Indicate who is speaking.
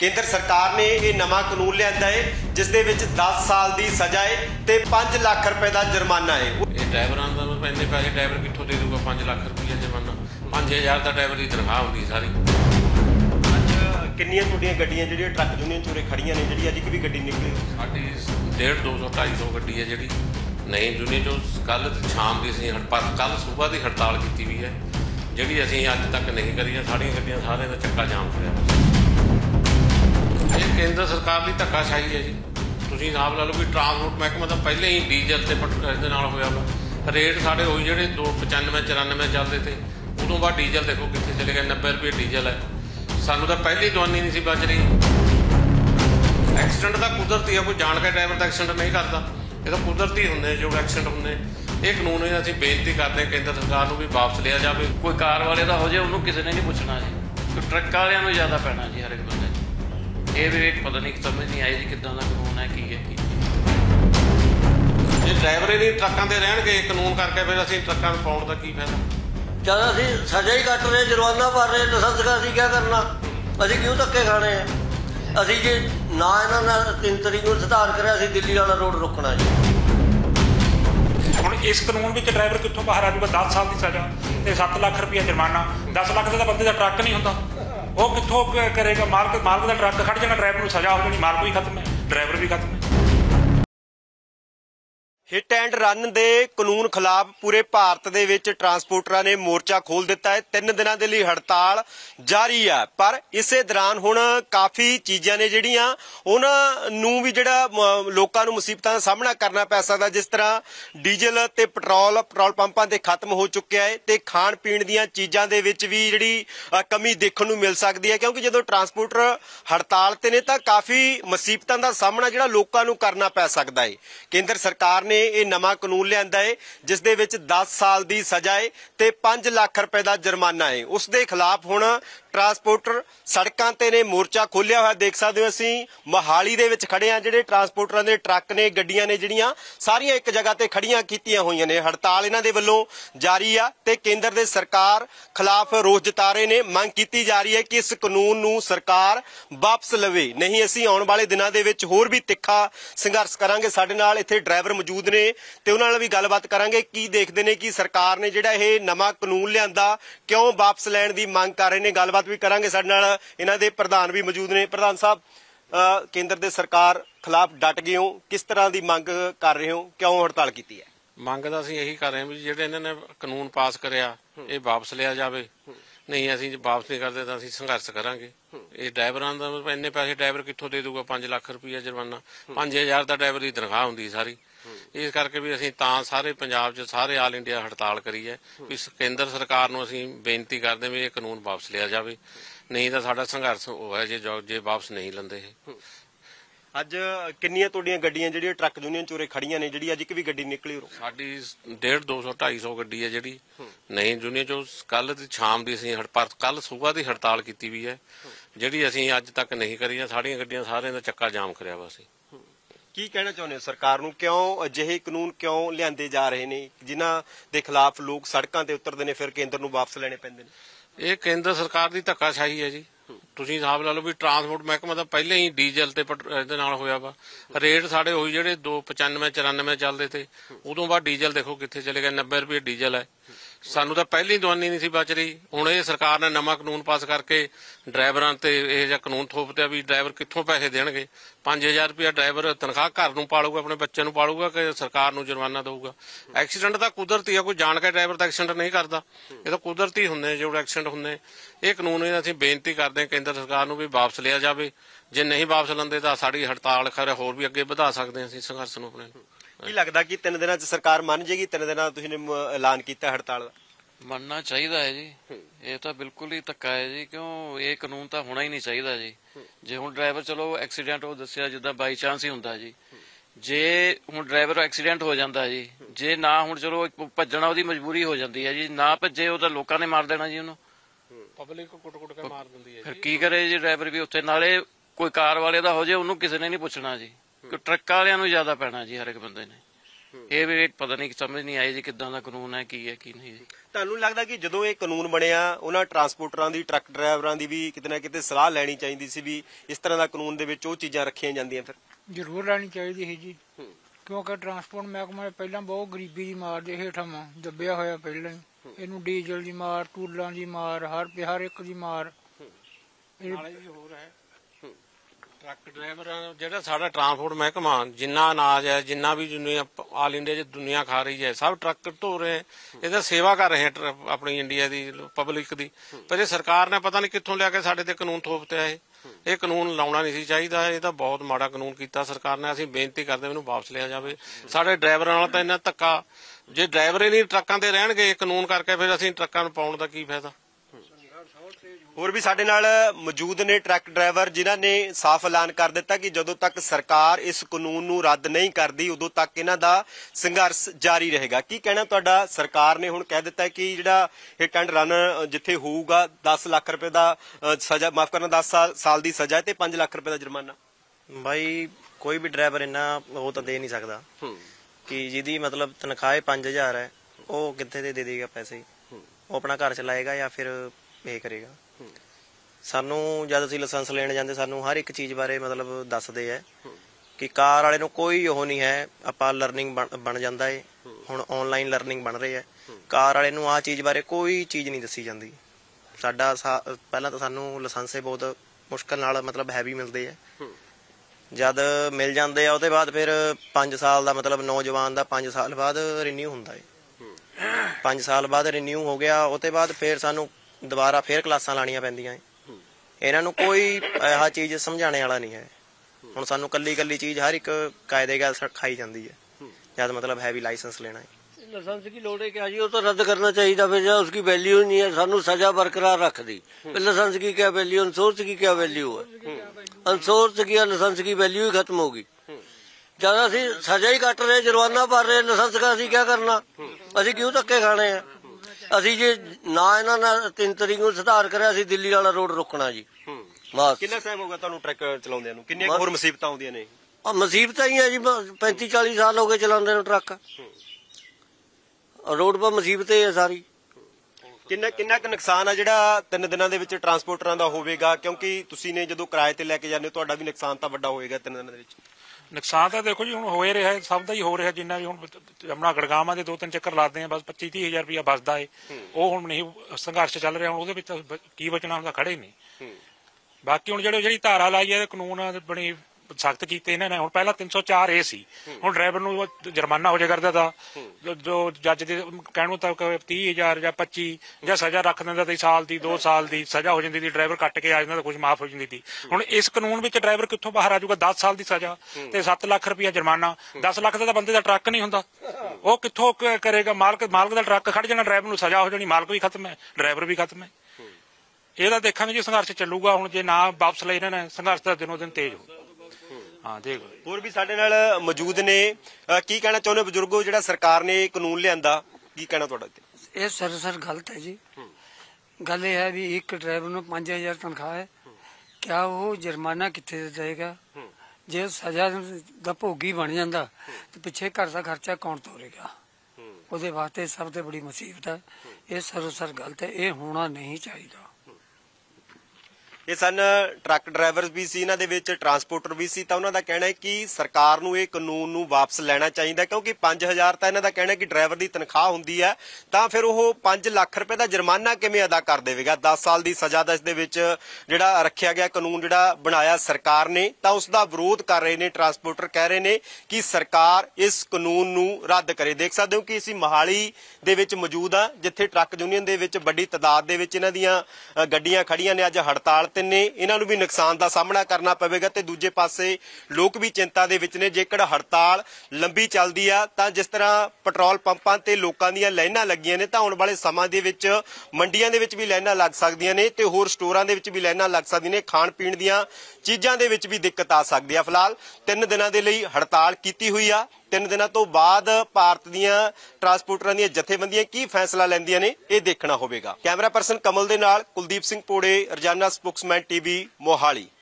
Speaker 1: ਕੇਂਦਰ ਸਰਕਾਰ ਨੇ ਇਹ ਨਵਾਂ ਕਾਨੂੰਨ ਲਿਆਂਦਾ ਹੈ ਜਿਸ ਦੇ ਵਿੱਚ 10 ਸਾਲ ਦੀ ਸਜ਼ਾ ਹੈ ਤੇ 5 ਲੱਖ ਰੁਪਏ ਦਾ ਜੁਰਮਾਨਾ ਹੈ।
Speaker 2: ਇਹ ਡਰਾਈਵਰਾਂ ਦਾ ਇੰਨੇ ਪੈਸੇ ਡਰਾਈਵਰ ਕਿੱਥੋਂ ਦੇ ਦੂਗਾ 5 ਲੱਖ ਰੁਪਏ ਜੁਰਮਾਨਾ? 5000 ਦਾ ਡਰਾਈਵਰ ਦੀ ਤਨਖਾਹ ਹੁੰਦੀ ਸਾਰੀ।
Speaker 1: ਅੱਜ ਕਿੰਨੀਆਂ ਤੁਹਾਡੀਆਂ ਗੱਡੀਆਂ ਜਿਹੜੀਆਂ ਟਰੱਕ ਯੂਨੀਅਨ ਚੋਰੇ ਖੜੀਆਂ ਨੇ ਜਿਹੜੀ ਅੱਜ ਇੱਕ ਵੀ ਗੱਡੀ ਨਿਕਲੀ?
Speaker 2: ਸਾਡੀ 1.5 200 250 ਗੱਡੀ ਹੈ ਜਿਹੜੀ। ਨਹੀਂ ਜੁਨੀ ਜੋ ਕੱਲ ਸ਼ਾਮ ਦੀ ਅਸੀਂ ਹੜਤਾਲ ਕੱਲ ਸਵੇਰ ਦੀ ਹੜਤਾਲ ਕੀਤੀ ਵੀ ਹੈ ਜਿਹੜੀ ਅਸੀਂ ਅੱਜ ਤੱਕ ਨਹੀਂ ਕਰੀ ਸਾਡੀਆਂ ਗੱਡੀਆਂ ਸਾਰਿਆਂ ਦਾ ਚੱਕਾ ਜਾਮ ਕਰਿਆ ਇਹ ਕੇਂਦਰ ਸਰਕਾਰ ਦੀ ਧੱਕਾਸ਼ਾਹੀ ਹੈ ਜੀ। ਤੁਸੀਂ ਹਿਸਾਬ ਲਾ ਲਓ ਵੀ ਟਰਾਂਸਪੋਰਟ ਮਹਿਕਮਾ ਤਾਂ ਪਹਿਲੇ ਹੀ ਡੀਜ਼ਲ ਤੇ ਪੈਟਰੋਲ ਦੇ ਨਾਲ ਹੋਇਆ ਵਾ। ਰੇਟ ਸਾਡੇ ਹੋਈ ਜਿਹੜੇ 295 94 ਚੱਲਦੇ ਤੇ ਉਦੋਂ ਬਾਅਦ ਡੀਜ਼ਲ ਦੇਖੋ ਕਿੱਥੇ ਚਲੇ ਗਏ 90 ਰੁਪਏ ਡੀਜ਼ਲ ਹੈ। ਸਾਨੂੰ ਤਾਂ ਪਹਿਲੀ ਦਵਾਨੀ ਨਹੀਂ ਸੀ ਬਚ ਰਹੀ। ਐਕਸੀਡੈਂਟ ਤਾਂ ਕੁਦਰਤੀ ਆ, ਕੋਈ ਜਾਣ ਕੇ ਡਰਾਈਵਰ ਦਾ ਐਕਸੀਡੈਂਟ ਨਹੀਂ ਕਰਦਾ। ਇਹ ਤਾਂ ਕੁਦਰਤੀ ਹੁੰਦੇ, ਜੋ ਐਕਸੀਡੈਂਟ ਹੁੰਦੇ। ਇਹ ਕਾਨੂੰਨ ਇਹ ਅਸੀਂ ਬੇਨਤੀ ਕਰਦੇ ਕੇਂਦਰ ਸਰਕਾਰ ਨੂੰ ਵੀ ਵਾਪਸ ਲਿਆ ਜਾਵੇ।
Speaker 3: ਕੋਈ ਕਾਰ ਵਾਲੇ ਦਾ ਹੋ ਜਾਏ, ਉਹਨੂੰ ਕਿਸੇ ਨੇ ਨਹੀਂ ਪੁੱਛਣਾ ਜੀ। ਕੋਈ ਟਰੱਕ ਵਾਲਿਆਂ ਨੂੰ ਜ਼ਿਆਦਾ ਪੈਣਾ ਜੀ ਹਰ ਇੱਕ ਬੰਦੇ ਇਹ ਵੀ ਇੱਕ ਪਤਾ ਨਹੀਂ ਸਮਝ ਨਹੀਂ ਆਈ ਜੀ ਕਿੱਦਾਂ ਦਾ ਕਾਨੂੰਨ ਹੈ ਕੀ ਹੈ ਕੀ।
Speaker 2: ਜੇ ਡਰਾਈਵਰ ਹੀ ਨਹੀਂ ਟਰੱਕਾਂ ਤੇ ਰਹਿਣਗੇ ਕਾਨੂੰਨ ਕਰਕੇ ਫਿਰ ਅਸੀਂ ਟਰੱਕਾਂ ਨੂੰ ਪਾਉਣ ਦਾ ਕੀ ਫਾਇਦਾ?
Speaker 4: ਜਦ ਅਸੀਂ ਸਜ਼ਾ ਹੀ ਕੱਟ ਰਹੇ ਜੁਰਮਾਨਾ ਭਰ ਰਹੇ ਲਾਇਸੈਂਸ ਦਾ ਅਸੀਂ ਕੀ ਕਰਨਾ? ਅਸੀਂ ਕਿਉਂ ਧੱਕੇ ਖਾਣੇ ਆ? ਅਸੀਂ ਜੇ ਨਾ ਇਹਨਾਂ ਨਾਲ ਤਿੰਨ ਤਰੀਕ ਨੂੰ ਸੁਧਾਰ ਕਰਿਆ ਅਸੀਂ ਦਿੱਲੀ ਵਾਲਾ ਰੋਡ ਰੋਕਣਾ ਜੀ।
Speaker 5: ਹੁਣ ਇਸ ਕਾਨੂੰਨ ਵਿੱਚ ਡਰਾਈਵਰ ਕਿੱਥੋਂ ਬਾਹਰ ਆ ਜਾਊਗਾ? 10 ਸਾਲ ਦੀ ਸਜ਼ਾ ਤੇ 7 ਲੱਖ ਰੁਪਏ ਜੁਰਮਾਨਾ। 10 ਲੱਖ ਦਾ ਤਾਂ ਬੰਦੇ ਦਾ ਟਰੱਕ ਨਹੀਂ ਹੁੰਦਾ। ਉਹ ਕਿੱਥੋਂ ਕਰੇਗਾ? ਮਾਲਕ ਮਾਲਕ ਦਾ ਟਰੱਕ ਖੜ ਜਾਣਾ ਡਰਾਈਵਰ ਨੂੰ ਸਜ਼ਾ ਹੋ ਜਾਣੀ ਮਾਲਕ ਵੀ ਖਤਮ ਹੈ, ਡਰਾਈਵਰ ਵੀ ਖਤਮ ਹੈ।
Speaker 1: ਹਿੱਟ ਐਂਡ ਰਨ ਦੇ ਕਾਨੂੰਨ ਖਿਲਾਫ ਪੂਰੇ ਭਾਰਤ ਦੇ ਵਿੱਚ ਟਰਾਂਸਪੋਰਟਰਾਂ ਨੇ ਮੋਰਚਾ ਖੋਲ ਦਿੱਤਾ ਹੈ। ਤਿੰਨ ਦਿਨਾਂ ਦੇ ਲਈ ਹੜਤਾਲ ਜਾਰੀ ਹੈ। ਪਰ ਇਸੇ ਦੌਰਾਨ ਹੁਣ ਕਾਫੀ ਚੀਜ਼ਾਂ ਨੇ ਜਿਹੜੀਆਂ ਉਹਨਾਂ ਨੂੰ ਵੀ ਜਿਹੜਾ ਲੋਕਾਂ ਨੂੰ ਮੁਸੀਬਤਾਂ ਦਾ ਸਾਹਮਣਾ ਕਰਨਾ ਪੈ ਸਕਦਾ, ਜਿਸ ਤਰ੍ਹਾਂ ਡੀਜ਼ਲ ਤੇ ਪੈਟਰੋਲ ਪੈਟਰੋਲ ਪੰਪਾਂ ਤੇ ਖਤਮ ਹੋ ਚੁੱਕਿਆ ਹੈ ਤੇ ਖਾਣ ਪੀਣ ਦੀਆਂ ਚੀਜ਼ਾਂ ਦੇ ਵਿੱਚ ਵੀ ਜਿਹੜੀ ਕਮੀ ਦੇਖਣ ਨੂੰ ਮਿਲ ਸਕਦੀ ਹੈ। ਕਿਉਂਕਿ ਜਦੋਂ ਟਰਾਂਸਪੋਰਟਰ ਹੜਤਾਲ ਤੇ ਨੇ ਤਾਂ ਕਾਫੀ ਮੁਸੀਬਤਾਂ ਦਾ ਸਾਹਮਣਾ ਜਿਹੜਾ ਲੋਕਾਂ ਨੂੰ ਕਰਨਾ ਪੈ ਸਕਦਾ ਹੈ। ਕੇਂਦਰ ਸਰਕਾਰ ਨੇ ਇਹ ਨਵਾਂ ਕਾਨੂੰਨ ਲਿਆਂਦਾ ਹੈ, ਜਿਸ ਦੇ ਵਿੱਚ 10 ਸਾਲ ਦੀ ਸਜ਼ਾ ਹੈ ਤੇ 5 ਲੱਖ ਰੁਪਏ ਦਾ ਜੁਰਮਾਨਾ ਹੈ। ਉਸ ਦੇ ਖਿਲਾਫ ਹੁਣ ਟਰਾਂਸਪੋਰਟਰ ਸੜਕਾਂ ਤੇ ਨੇ ਮੋਰਚਾ ਖੋਲਿਆ ਹੋਇਆ, ਦੇਖ ਸਕਦੇ ਹੋ ਅਸੀਂ। ਮੋਹਾਲੀ ਦੇ ਵਿੱਚ ਖੜੇ ਆ ਜਿਹੜੇ ਟਰਾਂਸਪੋਰਟਰਾਂ ਦੇ ਟਰੱਕ ਨੇ, ਗੱਡੀਆਂ ਨੇ ਜਿਹੜੀਆਂ, ਸਾਰੀਆਂ ਇੱਕ ਜਗ੍ਹਾ ਤੇ ਖੜੀਆਂ ਕੀਤੀਆਂ ਹੋਈਆਂ ਨੇ। ਹੜਤਾਲ ਇਹਨਾਂ ਦੇ ਵੱਲੋਂ ਜਾਰੀ ਆ ਤੇ ਕੇਂਦਰ ਦੇ ਸਰਕਾਰ ਖਿਲਾਫ ਰੋਸ ਜਤਾ ਰਹੇ ਨੇ। ਮੰਗ ਕੀਤੀ ਜਾ ਰਹੀ ਹੈ ਕਿ ਇਸ ਕਾਨੂੰਨ ਨੂੰ ਸਰਕਾਰ ਵਾਪਸ ਲਵੇ। ਨਹੀਂ, ਅਸੀਂ ਆਉਣ ਵਾਲੇ ਦਿਨਾਂ ਦੇ ਵਿੱਚ ਹੋਰ ਵੀ ਤਿੱਖਾ ਸੰਘਰਸ਼ ਕਰਾਂਗੇ। ਸਾਡੇ ਨਾਲ ਇੱਥੇ ਡਰਾਈਵਰ ਮੌਜੂਦ ਨੇ ਤੇ ਉਹਨਾਂ ਨਾਲ ਵੀ ਗੱਲਬਾਤ ਕਰਾਂਗੇ। ਕੀ ਦੇਖਦੇ ਨੇ ਕਿ ਸਰਕਾਰ ਨੇ ਜਿਹੜਾ ਇਹ ਨਵਾਂ ਕਾਨੂੰਨ ਲਿਆਂਦਾ, ਕਿਉਂ ਵਾਪਸ ਲੈਣ ਦੀ ਮੰਗ ਕਰ ਰਹੇ ਨੇ? ਗੱਲਬਾਤ ਵੀ ਕਰਾਂਗੇ ਸਾਡੇ ਨਾਲ। ਇਹਨਾਂ ਦੇ ਪ੍ਰਧਾਨ ਵੀ ਮੌਜੂਦ ਨੇ। ਪ੍ਰਧਾਨ ਸਾਹਿਬ ਕੇਂਦਰ ਦੇ ਸਰਕਾਰ ਖਿਲਾਫ ਡਟ ਗਏ ਹੋ। ਕਿਸ ਤਰ੍ਹਾਂ ਦੀ ਮੰਗ ਕਰ ਰਹੇ ਹੋ? ਕਿਉਂ ਹੜਤਾਲ ਕੀਤੀ ਹੈ?
Speaker 2: ਮੰਗ ਤਾਂ ਅਸੀਂ ਇਹੀ ਕਰ ਰਹੇ ਹਾਂ ਵੀ ਜਿਹੜੇ ਇਹਨਾਂ ਨੇ ਕਾਨੂੰਨ ਪਾਸ ਕਰਿਆ, ਇਹ ਵਾਪਸ ਲਿਆ ਜਾਵੇ। ਨਹੀਂ, ਅਸੀਂ ਜੇ ਵਾਪਸ ਨਹੀਂ ਕਰਦੇ ਤਾਂ ਅਸੀਂ ਸੰਘਰਸ਼ ਕਰਾਂਗੇ। ਇਹ ਡਰਾਈਵਰਾਂ ਦਾ ਇੰਨੇ ਪੈਸੇ ਡਰਾਈਵਰ ਕਿੱਥੋਂ ਦੇ ਦੂਗਾ? 5 ਲੱਖ ਰੁਪਏ ਜੁਰਮਾਨਾ। 5000 ਦਾ ਡਰਾਈਵਰ ਦੀ ਤਨਖਾਹ ਹੁੰਦੀ ਸਾਰੀ। ਇਸ ਕਰਕੇ ਵੀ ਅਸੀਂ ਤਾਂ ਸਾਰੇ ਪੰਜਾਬ 'ਚ ਸਾਰੇ ਆਲ ਇੰਡੀਆ ਹੜਤਾਲ ਕਰੀ ਹੈ ਵੀ ਕੇਂਦਰ ਸਰਕਾਰ ਨੂੰ ਅਸੀਂ ਬੇਨਤੀ ਕਰਦੇ ਵੀ ਇਹ ਕਾਨੂੰਨ ਵਾਪਸ ਲਿਆ ਜਾਵੇ। ਨਹੀਂ ਤਾਂ ਸਾਡਾ ਸੰਘਰਸ਼ ਹੋਇਆ ਜੇ ਜੇ ਵਾਪਸ ਨਹੀਂ ਲੈਂਦੇ ਇਹ।
Speaker 1: ਅੱਜ ਕਿੰਨੀਆਂ ਤੁਹਾਡੀਆਂ ਗੱਡੀਆਂ ਜਿਹੜੀਆਂ ਟਰੱਕ ਯੂਨੀਅਨ ਚੋਰੇ ਖੜੀਆਂ ਨੇ ਜਿਹੜੀ ਅੱਜ ਇੱਕ ਵੀ ਗੱਡੀ ਨਿਕਲੀ ਉਰੋਂ?
Speaker 2: ਸਾਡੀ 1.5 200 250 ਗੱਡੀ ਹੈ ਜਿਹੜੀ। ਨਹੀਂ ਜੁਨੀਅਰ ਜੋ ਕੱਲ ਦੀ ਸ਼ਾਮ ਦੀ ਅਸੀਂ ਹੜਤਾਲ ਕੱਲ ਸਵੇਰ ਦੀ ਹੜਤਾਲ ਕੀਤੀ ਵੀ ਹੈ। ਜਿਹੜੀ ਅਸੀਂ ਅੱਜ ਤੱਕ ਨਹੀਂ ਕਰੀ ਸਾਡੀਆਂ ਗੱਡੀਆਂ ਸਾਰਿਆਂ ਦਾ ਚੱਕਾ ਜਾਮ ਕਰਿਆ ਵਾ ਅਸੀਂ।
Speaker 1: ਕੀ ਕਹਿਣਾ ਚਾਹੁੰਦੇ ਹੋ ਸਰਕਾਰ ਨੂੰ? ਕਿਉਂ ਅਜਿਹੇ ਕਾਨੂੰਨ ਕਿਉਂ ਲਿਆਂਦੇ ਜਾ ਰਹੇ ਨੇ ਜਿਨ੍ਹਾਂ ਦੇ ਖਿਲਾਫ ਲੋਕ ਸੜਕਾਂ ਤੇ ਉਤਰਦੇ ਨੇ ਫਿਰ ਕੇਂਦਰ ਨੂੰ ਵਾਪਸ ਲੈਣੇ ਪੈਂਦੇ ਨੇ?
Speaker 2: ਇਹ ਕੇਂਦਰ ਸਰਕਾਰ ਦੀ ਧੱਕਾਸ਼ਾਹੀ ਹੈ ਜੀ। ਤੁਸੀਂ ਹਿਸਾਬ ਲਾ ਲਓ ਵੀ ਟਰਾਂਸਪੋਰਟ ਮਹਿਕਮਾ ਤਾਂ ਪਹਿਲੇ ਹੀ ਡੀਜ਼ਲ ਤੇ ਪੈਟਰੋਲ ਦੇ ਨਾਲ ਹੋਇਆ ਵਾ। ਰੇਟ ਸਾਡੇ ਹੋਈ ਜਿਹੜੇ 295 94 ਚੱਲਦੇ ਤੇ। ਉਦੋਂ ਬਾਅਦ ਡੀਜ਼ਲ ਦੇਖੋ ਕਿੱਥੇ ਚਲੇ ਗਏ 90 ਰੁਪਏ ਡੀਜ਼ਲ ਹੈ। ਸਾਨੂੰ ਤਾਂ ਪਹਿਲੀ ਦਵਾਨੀ ਨਹੀਂ ਸੀ ਬਚ ਰਹੀ। ਹੁਣ ਇਹ ਸਰਕਾਰ ਨੇ ਨਵਾਂ ਕਾਨੂੰਨ ਪਾਸ ਕਰਕੇ ਡਰਾਈਵਰਾਂ ਤੇ ਇਹ ਜਿਹਾ ਕਾਨੂੰਨ ਥੋਪਤਿਆ ਵੀ ਡਰਾਈਵਰ ਕਿੱਥੋਂ ਪੈਸੇ ਦੇਣਗੇ? 5000 ਰੁਪਏ ਡਰਾਈਵਰ ਤਨਖਾਹ ਘਰ ਨੂੰ ਪਾਲੂਗਾ, ਆਪਣੇ ਬੱਚੇ ਨੂੰ ਪਾਲੂਗਾ ਕਿ ਸਰਕਾਰ ਨੂੰ ਜੁਰਮਾਨਾ ਦੇਊਗਾ? ਐਕਸੀਡੈਂਟ ਤਾਂ ਕੁਦਰਤੀ ਆ, ਕੋਈ ਜਾਣ ਕੇ ਡਰਾਈਵਰ ਤਾਂ ਐਕਸੀਡੈਂਟ ਨਹੀਂ ਕਰਦਾ। ਇਹ ਤਾਂ ਕੁਦਰਤੀ ਹੁੰਦੇ ਜਿਹੜੇ ਐਕਸੀਡੈਂਟ ਹੁੰਦੇ ਇਹ ਕਾਨੂੰਨ ਇਹ ਅਸੀਂ ਬੇਨਤੀ ਕਰਦੇ ਹਾਂ, ਕੇਂਦਰ ਸਰਕਾਰ ਨੂੰ ਵੀ ਵਾਪਸ ਲਿਆ ਜਾਵੇ। ਜੇ ਨਹੀਂ ਵਾਪਸ ਲੈਂਦੇ ਤਾਂ ਸਾਡੀ ਹੜਤਾਲ ਖੈਰ ਹੋਰ ਵੀ ਅੱਗੇ ਵਧਾ ਸਕਦੇ ਹਾਂ ਅਸੀਂ ਸੰਘਰਸ਼ ਨੂੰ ਆਪਣੇ।
Speaker 1: ਕੀ ਲੱਗਦਾ ਕਿ ਤਿੰਨ ਦਿਨਾਂ 'ਚ ਸਰਕਾਰ ਮੰਨ ਜੇਗੀ ਤਿੰਨ ਦਿਨਾਂ ਤੁਸੀਂ ਨੇ ਮ- ਐਲਾਨ ਕੀਤਾ ਹੜਤਾਲ ਦਾ?
Speaker 3: ਮੰਨਣਾ ਚਾਹੀਦਾ ਹੈ ਜੀ। ਇਹ ਤਾਂ ਬਿਲਕੁਲ ਹੀ ਧੱਕਾ ਹੈ ਜੀ ਕਿਉਂ? ਇਹ ਕਾਨੂੰਨ ਤਾਂ ਹੋਣਾ ਹੀ ਨਹੀਂ ਚਾਹੀਦਾ ਜੀ। ਜੇ ਹੁਣ ਡਰਾਈਵਰ ਚਲੋ ਐਕਸੀਡੈਂਟ ਉਹ ਦੱਸਿਆ ਜਿੱਦਾਂ ਬਾਈ ਚਾਂਸ ਹੀ ਹੁੰਦਾ ਜੀ। ਜੇ ਹੁਣ ਡਰਾਈਵਰ ਐਕਸੀਡੈਂਟ ਹੋ ਜਾਂਦਾ ਜੀ ਜੇ ਨਾ ਹੁਣ ਚਲੋ ਇੱਕ ਭੱਜਣਾ ਉਹਦੀ ਮਜਬੂਰੀ ਹੋ ਜਾਂਦੀ ਹੈ ਜੀ ਨਾ ਭੱਜੇ ਉਹ ਤਾਂ ਲੋਕਾਂ ਨੇ ਮਾਰ ਦੇਣਾ ਜੀ ਉਹਨੂੰ।
Speaker 2: ਪਬਲਿਕ ਕੁੱਟ ਕੁੱਟ ਕੇ ਮਾਰ ਦਿੰਦੀ ਹੈ
Speaker 3: ਫਿਰ ਕੀ ਕਰੇ ਜੀ ਡਰਾਈਵਰ ਵੀ ਉੱਥੇ ਨਾਲੇ ਕੋਈ ਕਾਰ ਵਾਲੇ ਦਾ ਹੋ ਜਾਏ ਉਹਨੂੰ ਕਿਸੇ ਨੇ ਨਹੀਂ ਪੁੱਛਣਾ ਜੀ। ਟਰੱਕ ਵਾਲਿਆਂ ਨੂੰ ਜ਼ਿਆਦਾ ਪੈਣਾ ਜੀ ਹਰ ਇੱਕ ਬੰਦੇ ਨੇ। ਇਹ ਵੀ ਪਤਾ ਨਹੀਂ ਸਮਝ ਨਹੀਂ ਆਈ ਜੀ ਕਿੱਦਾਂ ਦਾ ਕਾਨੂੰਨ ਹੈ ਕੀ ਹੈ ਕੀ ਨਹੀਂ ਜੀ।
Speaker 1: ਤੁਹਾਨੂੰ ਲੱਗਦਾ ਕਿ ਜਦੋਂ ਇਹ ਕਾਨੂੰਨ ਬਣਿਆ ਉਹਨਾਂ ਟਰਾਂਸਪੋਰਟਰਾਂ ਦੀ ਟਰੱਕ ਡਰਾਈਵਰਾਂ ਦੀ ਵੀ ਕਿਤੇ ਨਾ ਕਿਤੇ ਸਲਾਹ ਲੈਣੀ ਚਾਹੀਦੀ ਸੀ ਵੀ ਇਸ ਤਰ੍ਹਾਂ ਦਾ ਕਾਨੂੰਨ ਦੇ ਵਿੱਚ ਉਹ ਚੀਜ਼ਾਂ ਰੱਖੀਆਂ ਜਾਂਦੀਆਂ ਫਿਰ?
Speaker 6: ਜ਼ਰੂਰ ਲੈਣੀ ਚਾਹੀਦੀ ਹੈ ਜੀ। ਕਿਉਂਕਿ ਟਰਾਂਸਪੋਰਟ ਮਹਿਕਮਾ ਪਹਿਲਾਂ ਬਹੁਤ ਗਰੀਬੀ ਦੀ ਮਾਰ ਦੇ ਹੇਠਾਂ ਦੱਬਿਆ ਹੋਇਆ ਪਹਿਲਾਂ ਹੀ। ਇਹਨੂੰ ਡੀਜ਼ਲ ਦੀ ਮਾਰ ਟੂਲਾਂ ਦੀ ਮਾਰ ਹਰ ਹਰ ਇੱਕ ਦੀ ਮਾਰ। ਇਹ
Speaker 2: ਹੋਰ ਹੈ। ਟਰੱਕ ਡਰਾਈਵਰਾਂ, ਜਿਹੜਾ ਸਾਡਾ ਟਰਾਂਸਪੋਰਟ ਮਹਿਕਮਾ, ਜਿੰਨਾ ਅਨਾਜ ਹੈ, ਜਿੰਨਾ ਵੀ ਦੁਨੀਆ, ਆਲ ਇੰਡੀਆ 'ਚ ਦੁਨੀਆ ਖਾ ਰਹੀ ਹੈ, ਸਭ ਟਰੱਕ ਢੋ ਰਹੇ ਹੈ। ਇਹਦਾ ਸੇਵਾ ਕਰ ਰਹੇ ਹੈ ਟਰ- ਆਪਣੀ ਇੰਡੀਆ ਦੀ, ਪਬਲਿਕ ਦੀ। ਪਰ ਇਹ ਸਰਕਾਰ ਨੇ ਪਤਾ ਨਹੀਂ ਕਿੱਥੋਂ ਲਿਆ ਕੇ ਸਾਡੇ ਤੇ ਕਾਨੂੰਨ ਥੋਪਤਿਆ ਇਹ। ਇਹ ਕਾਨੂੰਨ ਲਾਉਣਾ ਨਹੀਂ ਸੀ ਚਾਹੀਦਾ, ਇਹ ਤਾਂ ਬਹੁਤ ਮਾੜਾ ਕਾਨੂੰਨ ਕੀਤਾ ਸਰਕਾਰ ਨੇ। ਅਸੀਂ ਬੇਨਤੀ ਕਰਦੇ ਇਹਨੂੰ ਵਾਪਸ ਲਿਆ ਜਾਵੇ। ਸਾਡੇ ਡਰਾਈਵਰਾਂ ਨਾਲ ਤਾਂ ਇੰਨਾ ਧੱਕਾ, ਜੇ ਡਰਾਈਵਰ ਹੀ ਨਹੀਂ ਟਰੱਕਾਂ ਤੇ ਰਹਿਣਗੇ ਇਹ ਕਾਨੂੰਨ ਕਰਕੇ ਫਿਰ ਅਸੀਂ ਟਰੱਕਾਂ ਨੂੰ ਪਾਉਣ ਦਾ ਕੀ ਫਾਇਦਾ?
Speaker 1: ਹੋਰ ਵੀ ਸਾਡੇ ਨਾਲ ਮੌਜੂਦ ਨੇ ਟਰੱਕ ਡਰਾਈਵਰ ਜਿਨ੍ਹਾਂ ਨੇ ਸਾਫ਼ ਐਲਾਨ ਕਰ ਦਿੱਤਾ ਕਿ ਜਦੋਂ ਤੱਕ ਸਰਕਾਰ ਇਸ ਕਾਨੂੰਨ ਨੂੰ ਰੱਦ ਨਹੀਂ ਕਰਦੀ ਉਦੋਂ ਤੱਕ ਇਹਨਾਂ ਦਾ ਸੰਘਰਸ਼ ਜਾਰੀ ਰਹੇਗਾ। ਕੀ ਕਹਿਣਾ ਤੁਹਾਡਾ? ਸਰਕਾਰ ਨੇ ਹੁਣ ਕਹਿ ਦਿੱਤਾ ਕਿ ਜਿਹੜਾ ਹਿੱਟ ਐਂਡ ਰਨ ਜਿੱਥੇ ਹੋਊਗਾ 10 ਲੱਖ ਰੁਪਏ ਦਾ ਸਜ਼ਾ ਮਾਫ ਕਰਨਾ 10 ਸਾਲ ਦੀ ਸਜ਼ਾ ਤੇ 5 ਲੱਖ ਰੁਪਏ ਦਾ ਜੁਰਮਾਨਾ?
Speaker 7: ਭਾਈ ਕੋਈ ਵੀ ਡਰਾਈਵਰ ਇੰਨਾ ਉਹ ਤਾਂ ਦੇ ਨਹੀਂ ਸਕਦਾ। ਕਿ ਜਿਹਦੀ ਮਤਲਬ ਤਨਖਾਹ 5000 ਹੈ ਉਹ ਕਿੱਥੇ ਦੇ ਦੇ ਦੇਗਾ ਪੈਸੇ? ਉਹ ਆਪਣਾ ਘਰ ਚਲਾਏਗਾ ਜਾਂ ਫਿਰ ਇਹ ਕਰੇਗਾ? ਸਾਨੂੰ ਜਦ ਅਸੀਂ ਲਾਇਸੈਂਸ ਲੈਣ ਜਾਂਦੇ, ਸਾਨੂੰ ਹਰ ਇੱਕ ਚੀਜ਼ ਬਾਰੇ ਮਤਲਬ ਦੱਸਦੇ ਆ ਕਿ ਕਾਰ ਵਾਲੇ ਨੂੰ ਕੋਈ ਉਹ ਨਹੀਂ ਹੈ, ਆਪਾਂ ਲਰਨਿੰਗ ਬਣ ਜਾਂਦਾ ਏ, ਹੁਣ ਆਨਲਾਈਨ ਲਰਨਿੰਗ ਬਣ ਰਹੀ ਹੈ ਕਾਰ ਵਾਲੇ ਨੂੰ ਆ ਚੀਜ਼ ਬਾਰੇ ਕੋਈ ਚੀਜ਼ ਨਹੀਂ ਦੱਸੀ ਜਾਂਦੀ। ਸਾਡਾ ਪਹਿਲਾਂ ਤਾਂ ਸਾਨੂੰ ਲਾਇਸੈਂਸੇ ਬਹੁਤ ਮੁਸ਼ਕਲ ਨਾਲ ਮਤਲਬ ਹੈਵੀ ਮਿਲਦੇ ਆ। ਜਦ ਮਿਲ ਜਾਂਦੇ ਆ, ਉਹਦੇ ਬਾਅਦ ਫਿਰ 5 ਸਾਲ ਦਾ ਮਤਲਬ ਨੌਜਵਾਨ ਦਾ 5 ਸਾਲ ਬਾਅਦ ਰੀਨਿਊ ਹੁੰਦਾ ਏ। 5 ਸਾਲ ਬਾਅਦ ਰੀਨਿਊ ਹੋ ਗਿਆ, ਉਹਦੇ ਬਾਅਦ ਫਿਰ ਸਾਨੂੰ ਦੁਬਾਰਾ ਫੇਰ ਕਲਾਸਾਂ ਲਾਣੀਆਂ ਪੈਂਦੀਆਂ ਏ। ਇਹਨਾਂ ਨੂੰ ਕੋਈ ਆਹ ਚੀਜ਼ ਸਮਝਾਣੇ ਵਾਲਾ ਨਹੀਂ ਹੈ। ਹੁਣ ਸਾਨੂੰ ਕੱਲੀ ਕੱਲੀ ਚੀਜ਼ ਹਰ ਇੱਕ ਕਾਇਦੇ ਗੱਲ ਖਾਈ ਜਾਂਦੀ ਹੈ। ਜਦ ਮਤਲਬ ਹੈਵੀ ਲਾਇਸੈਂਸ ਲੈਣਾ ਹੈ।
Speaker 4: ਲਾਇਸੈਂਸ ਕੀ ਲੋੜ ਹੈ ਕਿ ਜੀ ਉਹ ਤਾਂ ਰੱਦ ਕਰਨਾ ਚਾਹੀਦਾ ਫਿਰ ਜਾਂ ਉਸकी ਵੈਲਿਊ ਨਹੀਂ ਹੈ, ਸਾਨੂੰ ਸਜ਼ਾ ਬਰਕਰਾਰ ਰੱਖਦੀ। ਲਾਇਸੈਂਸ ਕੀ ਕਿਆ ਵੈਲਿਊ ਅਨਸੋਰਸ ਕੀ ਕਿਆ ਵੈਲਿਊ ਹੈ? ਅਨਸੋਰਸ ਕੀ ਲਾਇਸੈਂਸ ਕੀ ਵੈਲਿਊ ਹੀ ਖਤਮ ਹੋ ਗਈ। ਜਦ ਅਸੀਂ ਸਜ਼ਾ ਹੀ ਕੱਟ ਰਹੇ, ਜੁਰਮਾਨਾ ਭਰ ਰਹੇ, ਲਾਇਸੈਂਸ ਦਾ ਅਸੀਂ ਕੀ ਕਰਨਾ? ਅਸੀਂ ਕਿਉਂ ਧੱਕੇ ਖਾਣੇ ਆ? ਅਸੀਂ ਜੇ ਨਾ ਇਹਨਾਂ ਨਾਲ ਤਿੰਨ ਤਰੀਕ ਨੂੰ ਸੁਧਾਰ ਕਰਿਆ ਅਸੀਂ ਦਿੱਲੀ ਵਾਲਾ ਰੋਡ ਰੁਕਣਾ ਜੀ। ਬਸ।
Speaker 1: ਕਿੰਨਾ ਟਾਈਮ ਹੋਗਾ ਤੁਹਾਨੂੰ ਟਰੱਕ ਚਲਾਉਂਦਿਆਂ ਨੂੰ? ਕਿੰਨੀਆਂ ਕੁ ਹੋਰ ਮੁਸੀਬਤਾਂ ਆਉਂਦੀਆਂ ਨੇ?
Speaker 4: ਆ ਮੁਸੀਬਤਾਂ ਹੀ ਆ ਜੀ 35 40 ਸਾਲ ਹੋ ਗਏ ਚਲਾਉਂਦੇ ਨੂੰ ਟਰੱਕ। ਰੋਡ 'ਤੇ ਮੁਸੀਬਤ ਹੀ ਹੈ ਸਾਰੀ।
Speaker 1: ਕਿੰਨਾ ਕਿੰਨਾ ਕੁ ਨੁਕਸਾਨ ਆ ਜਿਹੜਾ ਤਿੰਨ ਦਿਨਾਂ ਦੇ ਵਿੱਚ ਟਰਾਂਸਪੋਰਟਰਾਂ ਦਾ ਹੋਵੇਗਾ? ਕਿਉਂਕਿ ਤੁਸੀਂ ਨੇ ਜਦੋਂ ਕਿਰਾਏ ਤੇ ਲੈ ਕੇ ਜਾਂਦੇ ਹੋ ਤੁਹਾਡਾ ਵੀ ਨੁਕਸਾਨ ਤਾਂ ਵੱਡਾ ਹੋਏਗਾ ਤਿੰਨ ਦਿਨਾਂ ਦੇ ਵਿੱਚ।
Speaker 5: ਨੁਕਸਾਨ ਤਾਂ ਦੇਖੋ ਜੀ ਹੁਣ ਹੋਏ ਰਿਹਾ ਹੈ, ਸਭ ਦਾ ਹੀ ਹੋ ਰਿਹਾ ਜਿੰਨਾ ਵੀ ਹੁਣ ਜਮਨਾ ਗੜਗਾਵਾਂ ਦੇ ਦੋ ਤਿੰਨ ਚੱਕਰ ਲਾਦੇ ਆ ਬਸ 25 30 ਹਜ਼ਾਰ ਰੁਪਇਆ ਬਚਦਾ ਏ। ਉਹ ਹੁਣ ਨਹੀਂ ਸੰਘਰਸ਼ ਚੱਲ ਰਿਹਾ ਹੁਣ ਉਹਦੇ ਵਿੱਚ ਤਾਂ ਬ- ਕੀ ਬਚਣਾ ਹੁੰਦਾ ਖੜੇ ਨਹੀਂ। ਬਾਕੀ ਹੁਣ ਜਿਹੜੇ ਜਿਹੜੀ ਧਾਰਾ ਲਾਈ ਹੈ ਕਾਨੂੰਨ ਬਣੀ ਸਖਤ ਕੀਤੇ ਇਹਨਾਂ ਨੇ। ਹੁਣ ਪਹਿਲਾਂ 304 ਏ ਸੀ। ਹੁਣ ਡਰਾਈਵਰ ਨੂੰ ਜੁਰਮਾਨਾ ਹੋ ਜਾ ਕਰਦਾ ਤਾਂ। ਜੋ- ਜੱਜ ਦੇ ਕਹਿਣ ਮੁਤਾਬਕ 30000 ਜਾਂ 25 ਜਾਂ ਸਜ਼ਾ ਰੱਖ ਦਿੰਦਾ ਤੇ ਸਾਲ ਦੀ 2 ਸਾਲ ਦੀ ਸਜ਼ਾ ਹੋ ਜਾਂਦੀ ਸੀ। ਡਰਾਈਵਰ ਕੱਟ ਕੇ ਆ ਜਾਂਦਾ ਤਾਂ ਕੁਝ ਮਾਫ ਹੋ ਜਾਂਦੀ ਸੀ। ਹੁਣ ਇਸ ਕਾਨੂੰਨ ਵਿੱਚ ਡਰਾਈਵਰ ਕਿੱਥੋਂ ਬਾਹਰ ਆ ਜਾਊਗਾ? 10 ਸਾਲ ਦੀ ਸਜ਼ਾ ਤੇ 7 ਲੱਖ ਰੁਪਇਆ ਜੁਰਮਾਨਾ। 10 ਲੱਖ ਦਾ ਤਾਂ ਬੰਦੇ ਦਾ ਟਰੱਕ ਨਹੀਂ ਹੁੰਦਾ। ਉਹ ਕਿੱਥੋਂ ਕਰੇਗਾ? ਮਾਲਕ ਮਾਲਕ ਦਾ ਟਰੱਕ ਖੜ ਜਾਣਾ, ਡਰਾਈਵਰ ਨੂੰ ਸਜ਼ਾ ਹੋ ਜਾਣੀ, ਮਾਲਕ ਵੀ ਖਤਮ ਹੈ, ਡਰਾਈਵਰ ਵੀ ਖਤਮ ਹੈ। ਇਹਦਾ ਦੇਖਾਂਗੇ ਜੀ ਸੰਘਰਸ਼ ਚੱਲੂਗਾ। ਹੁਣ ਜੇ ਨਾ ਵਾਪਸ ਲੈ ਇਹਨਾਂ ਨੇ, ਸੰਘਰਸ਼ ਦਾ ਦਿਨੋ ਦਿਨ ਤੇਜ਼ ਹੋ ਹਾਂ ਦੇਖ
Speaker 1: ਹੋਰ ਵੀ ਸਾਡੇ ਨਾਲ ਮੌਜੂਦ ਨੇ। ਅ, ਕੀ ਕਹਿਣਾ ਚਾਹੁੰਦੇ ਹੋ ਬਜ਼ੁਰਗੋ ਜਿਹੜਾ ਸਰਕਾਰ ਨੇ ਇਹ ਕਾਨੂੰਨ ਲਿਆਂਦਾ? ਕੀ ਕਹਿਣਾ ਤੁਹਾਡਾ ਇੱਥੇ?
Speaker 8: ਇਹ ਸਰਾਸਰ ਗਲਤ ਹੈ ਜੀ। ਗੱਲ ਇਹ ਹੈ ਵੀ ਇੱਕ ਡਰਾਈਵਰ ਨੂੰ 5000 ਤਨਖਾਹ ਹੈ। ਕਿਆ ਉਹ ਜੁਰਮਾਨਾ ਕਿੱਥੇ ਦੇਗਾ ਜੇ ਸਜ਼ਾ ਦਾ ਭੋਗੀ ਬਣ ਜਾਂਦਾ ਤੇ ਪਿੱਛੇ ਘਰ ਦਾ ਖਰਚਾ ਕੌਣ ਤੋਰੇਗਾ? ਉਹਦੇ ਵਾਸਤੇ ਸਭ ਤੋਂ ਬੜੀ ਮੁਸੀਬਤ ਹੈ। ਇਹ ਸਰਾਸਰ ਗਲਤ ਹੈ। ਇਹ ਹੋਣਾ ਨਹੀਂ ਚਾਹੀਦਾ।
Speaker 1: ਇਹ ਸਨ, ਟਰੱਕ ਡਰਾਈਵਰ ਵੀ ਸੀ, ਇਹਨਾਂ ਦੇ ਵਿੱਚ ਟਰਾਂਸਪੋਰਟਰ ਵੀ ਸੀ, ਤਾਂ ਉਹਨਾਂ ਦਾ ਕਹਿਣਾ ਹੈ ਕਿ ਸਰਕਾਰ ਨੂੰ ਇਹ ਕਾਨੂੰਨ ਨੂੰ ਵਾਪਸ ਲੈਣਾ ਚਾਹੀਦਾ ਕਿਉਂਕਿ 5000 ਤਾਂ ਇਹਨਾਂ ਦਾ ਕਹਿਣਾ ਹੈ ਕਿ ਡਰਾਈਵਰ ਦੀ ਤਨਖਾਹ ਹੁੰਦੀ ਹੈ, ਤਾਂ ਫਿਰ ਉਹ 5 ਲੱਖ ਰੁਪਏ ਦਾ ਜੁਰਮਾਨਾ ਕਿਵੇਂ ਅਦਾ ਕਰ ਦੇਵੇਗਾ? 10 ਸਾਲ ਦੀ ਸਜ਼ਾ ਦਾ ਇਸ ਦੇ ਵਿੱਚ ਜਿਹੜਾ ਰੱਖਿਆ ਗਿਆ ਕਾਨੂੰਨ ਜਿਹੜਾ ਬਣਾਇਆ ਸਰਕਾਰ ਨੇ, ਤਾਂ ਉਸ ਦਾ ਵਿਰੋਧ ਕਰ ਰਹੇ ਨੇ, ਟਰਾਂਸਪੋਰਟਰ ਕਹਿ ਰਹੇ ਨੇ ਕਿ ਸਰਕਾਰ ਇਸ ਕਾਨੂੰਨ ਨੂੰ ਰੱਦ ਕਰੇ। ਦੇਖ ਸਕਦੇ ਹੋ ਕਿ ਅਸੀਂ ਮਹਾਲੀ ਦੇ ਵਿੱਚ ਮੌਜੂਦ ਆ ਜਿੱਥੇ ਟਰੱਕ ਯੂਨੀਅਨ ਦੇ ਵਿੱਚ ਵੱਡੀ ਤਾਦਾਦ ਦੇ ਵਿੱਚ ਇਹਨਾਂ ਦੀਆਂ ਗੱਡੀਆਂ ਖੜੀਆਂ ਨੇ, ਅੱਜ ਹੜਤਾਲ ਤੇ ਨੇ ਇਹਨਾਂ ਨੂੰ ਵੀ ਨੁਕਸਾਨ ਦਾ ਸਾਹਮਣਾ ਕਰਨਾ ਪਵੇਗਾ ਤੇ ਦੂਜੇ ਪਾਸੇ ਲੋਕ ਵੀ ਚਿੰਤਾ ਦੇ ਵਿੱਚ ਨੇ। ਜੇਕਰ ਹੜਤਾਲ ਲੰਬੀ ਚੱਲਦੀ ਆ, ਤਾਂ ਜਿਸ ਤਰ੍ਹਾਂ ਪੈਟਰੋਲ ਪੰਪਾਂ ਤੇ ਲੋਕਾਂ ਦੀਆਂ ਲਾਈਨਾਂ ਲੱਗੀਆਂ ਨੇ, ਤਾਂ ਆਉਣ ਵਾਲੇ ਸਮਾਂ ਦੇ ਵਿੱਚ ਮੰਡੀਆਂ ਦੇ ਵਿੱਚ ਵੀ ਲਾਈਨਾਂ ਲੱਗ ਸਕਦੀਆਂ ਨੇ ਤੇ ਹੋਰ ਸਟੋਰਾਂ ਦੇ ਵਿੱਚ ਵੀ ਲਾਈਨਾਂ ਲੱਗ ਸਕਦੀਆਂ ਨੇ। ਖਾਣ ਪੀਣ ਦੀਆਂ ਚੀਜ਼ਾਂ ਦੇ ਵਿੱਚ ਵੀ ਦਿੱਕਤ ਆ ਸਕਦੀ ਆ। ਫਿਲਹਾਲ ਤਿੰਨ ਦਿਨਾਂ ਦੇ ਲਈ ਹੜਤਾਲ ਕੀਤੀ ਹੋਈ ਆ। ਤਿੰਨ ਦਿਨਾਂ ਤੋਂ ਬਾਅਦ ਭਾਰਤ ਦੀਆਂ ਟਰਾਂਸਪੋਰਟਰਾਂ ਦੀਆਂ ਜਥੇਬੰਦੀਆਂ ਕੀ ਫੈਸਲਾ ਲੈਂਦੀਆਂ ਨੇ, ਇਹ ਦੇਖਣਾ ਹੋਵੇਗਾ। ਕੈਮਰਾ ਪਰਸਨ ਕਮਲ ਦੇ ਨਾਲ ਕੁਲਦੀਪ ਸਿੰਘ ਪੋੜੇ, ਰਜਾਨਾ ਸਪੋਕਸਮੈਨ ਟੀਵੀ, ਮੋਹਾਲੀ।